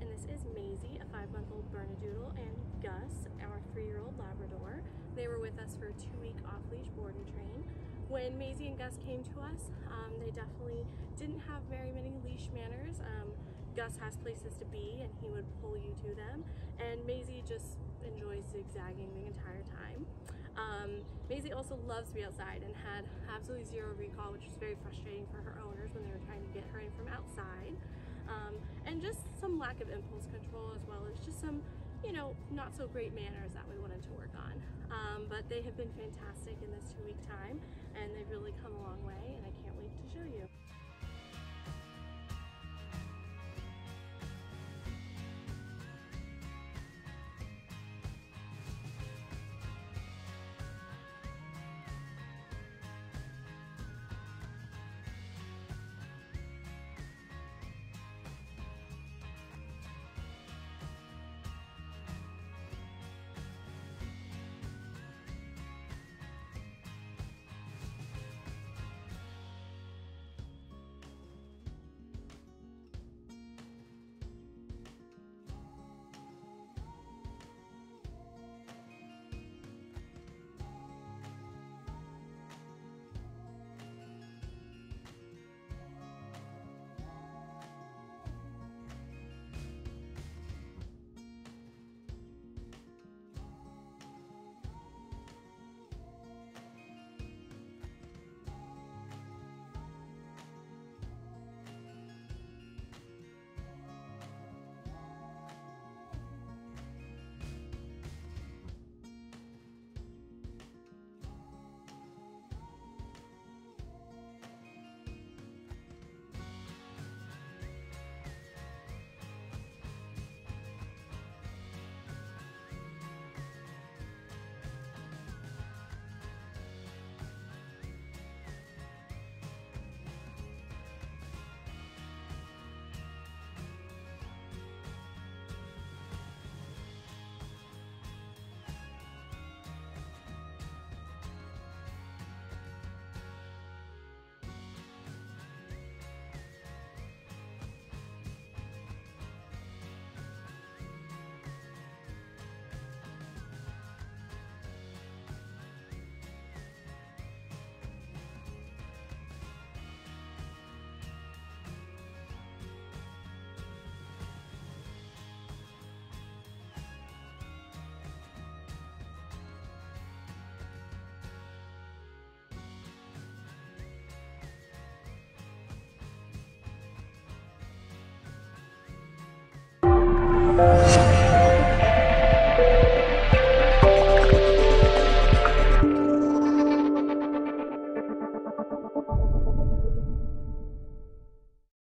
and this is Maisey, a five-month-old Bernedoodle, and Gus, our three-year-old Labrador. They were with us for a two-week off-leash board and train. When Maisey and Gus came to us, um, they definitely didn't have very many leash manners. Um, Gus has places to be and he would pull you to them, and Maisey just enjoys zigzagging the entire time. Um, Maisey also loves to be outside and had absolutely zero recall, which was very frustrating for her owners when they were trying to get her in from outside. Um, and just some lack of impulse control as well as just some, you know, not so great manners that we wanted to work on. Um, but they have been fantastic in this two week time and they've really Música